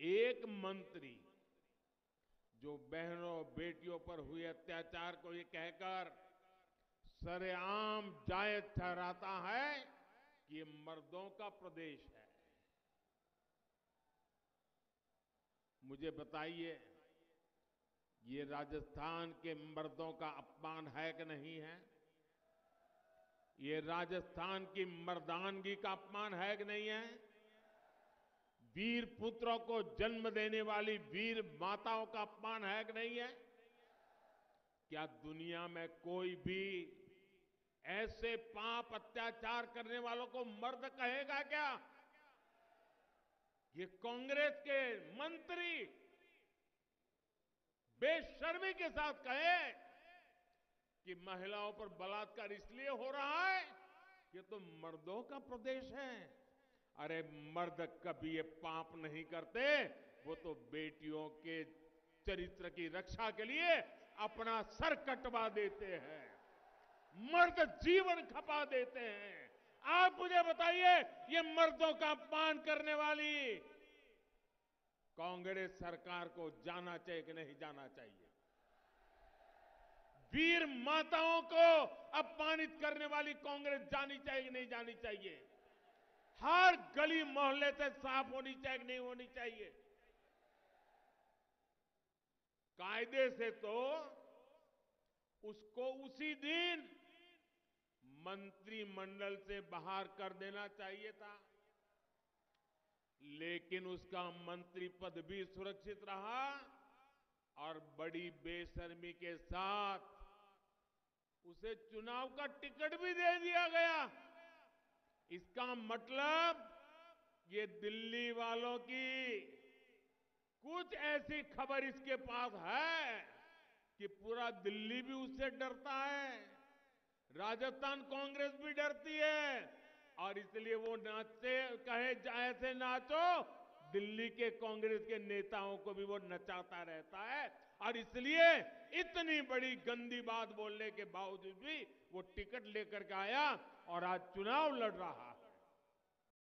एक मंत्री जो बहनों बेटियों पर हुए अत्याचार को ये कहकर सरेआम जायज़ ठहराता है कि ये मर्दों का प्रदेश है। मुझे बताइए, ये राजस्थान के मर्दों का अपमान है कि नहीं है? ये राजस्थान की मर्दानगी का अपमान है कि नहीं है? वीर पुत्रों को जन्म देने वाली वीर माताओं का अपमान है कि नहीं है? क्या दुनिया में कोई भी ऐसे पाप अत्याचार करने वालों को मर्द कहेगा क्या? ये कांग्रेस के मंत्री बेशर्मी के साथ कहे कि महिलाओं पर बलात्कार इसलिए हो रहा है ये तो मर्दों का प्रदेश है। अरे मर्द कभी ये पाप नहीं करते, वो तो बेटियों के चरित्र की रक्षा के लिए अपना सर कटवा देते हैं, मर्द जीवन खपा देते हैं। आप मुझे बताइए, ये मर्दों का अपमान करने वाली कांग्रेस सरकार को जाना चाहिए कि नहीं जाना चाहिए? वीर माताओं को अपमानित करने वाली कांग्रेस जानी चाहिए कि नहीं जानी चाहिए? हर गली मोहल्ले से साफ़ होनी चाहिए, नहीं होनी चाहिए। कायदे से तो उसको उसी दिन मंत्रिमंडल से बाहर कर देना चाहिए था। लेकिन उसका मंत्री पद भी सुरक्षित रहा और बड़ी बेशर्मी के साथ उसे चुनाव का टिकट भी दे दिया गया। इसका मतलब ये दिल्ली वालों की कुछ ऐसी खबर इसके पास है कि पूरा दिल्ली भी उससे डरता है, राजस्थान कांग्रेस भी डरती है, और इसलिए वो नाचते कहे, ऐसे नाचो दिल्ली के कांग्रेस के नेताओं को भी वो नचाता रहता है और इसलिए इतनी बड़ी गंदी बात बोलने के बावजूद भी वो टिकट लेकर के आया और आज चुनाव लड़ रहा है